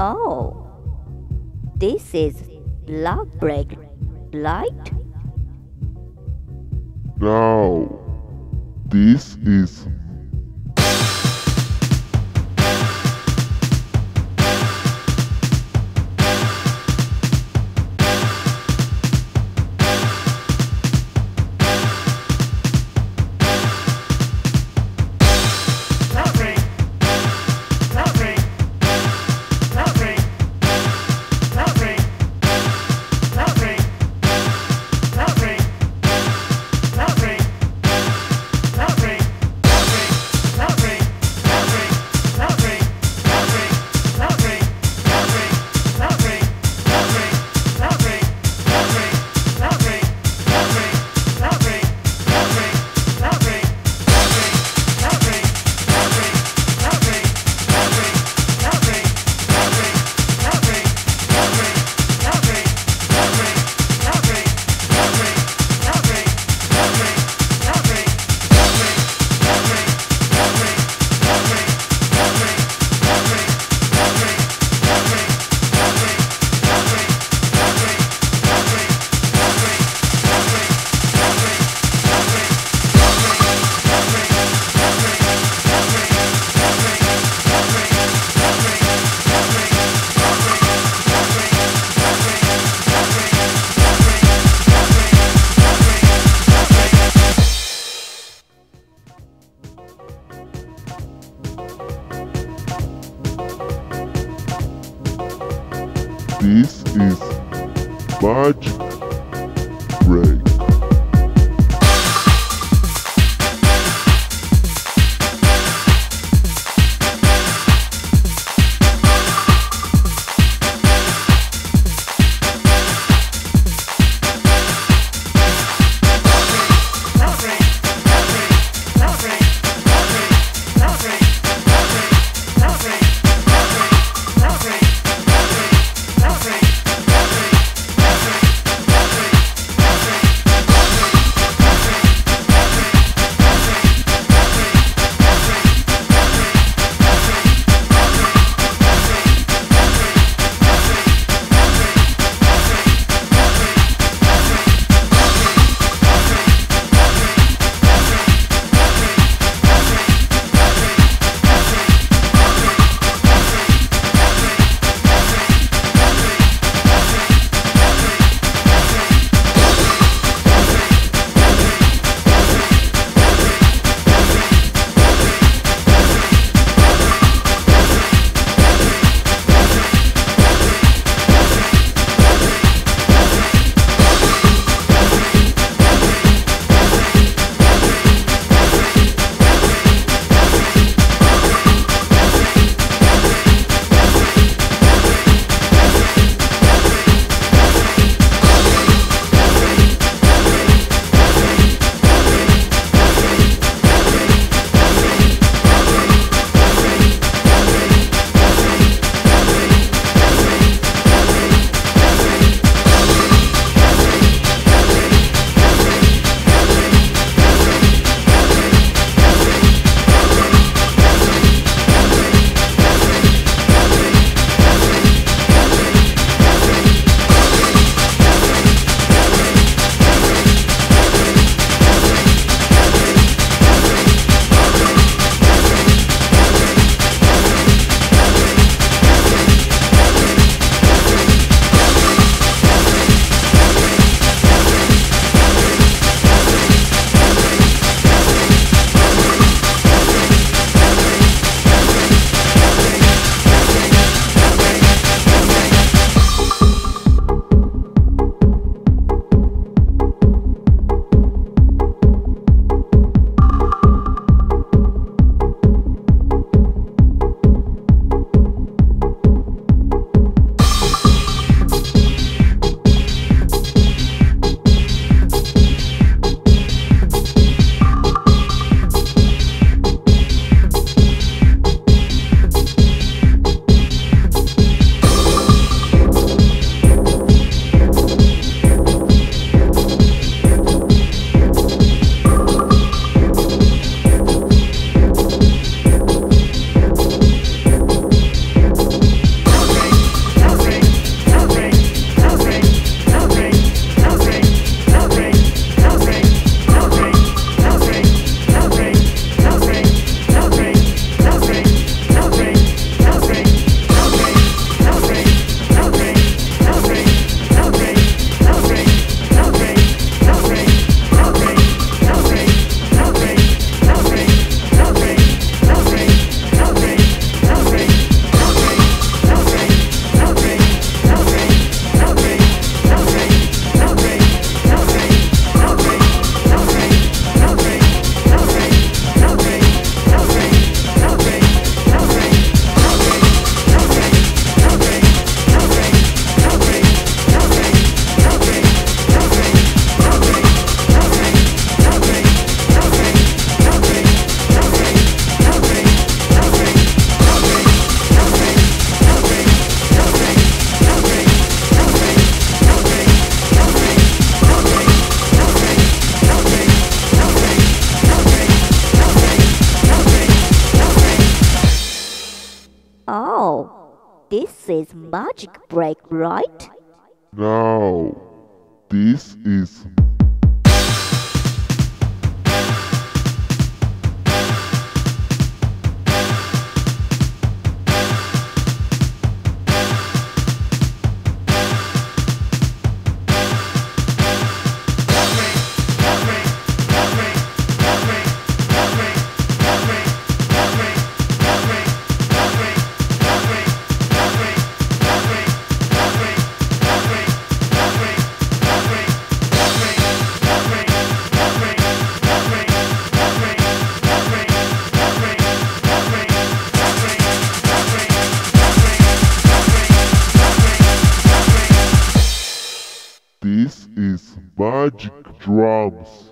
Oh, this is log break, light. No, this is This is Magic Break. Magic break, right? Is This is Magic Drums.